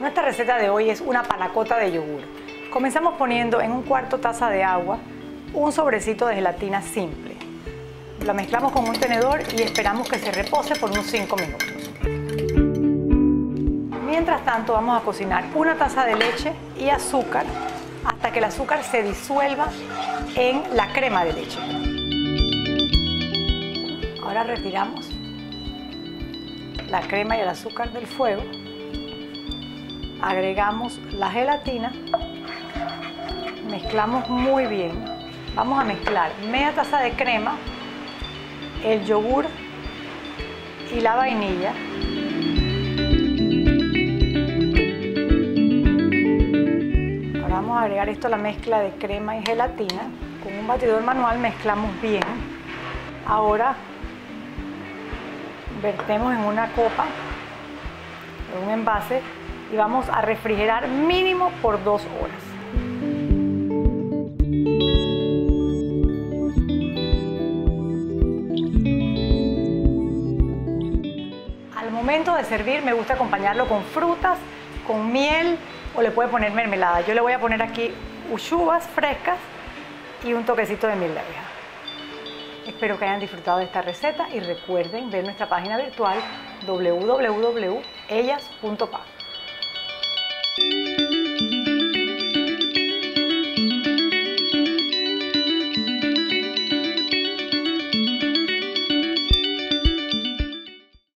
Nuestra receta de hoy es una panacota de yogur. Comenzamos poniendo en un cuarto taza de agua un sobrecito de gelatina simple. La mezclamos con un tenedor y esperamos que se repose por unos 5 minutos. Mientras tanto vamos a cocinar una taza de leche y azúcar hasta que el azúcar se disuelva en la crema de leche. Ahora retiramos la crema y el azúcar del fuego. Agregamos la gelatina. Mezclamos muy bien. Vamos a mezclar media taza de crema, el yogur y la vainilla. Ahora vamos a agregar esto a la mezcla de crema y gelatina. Con un batidor manual mezclamos bien. Ahora vertemos en una copa, en un envase y vamos a refrigerar mínimo por dos horas. Al momento de servir me gusta acompañarlo con frutas, con miel o le puede poner mermelada. Yo le voy a poner aquí uchuvas frescas y un toquecito de miel de abeja. Espero que hayan disfrutado de esta receta y recuerden ver nuestra página virtual www.ellas.pa.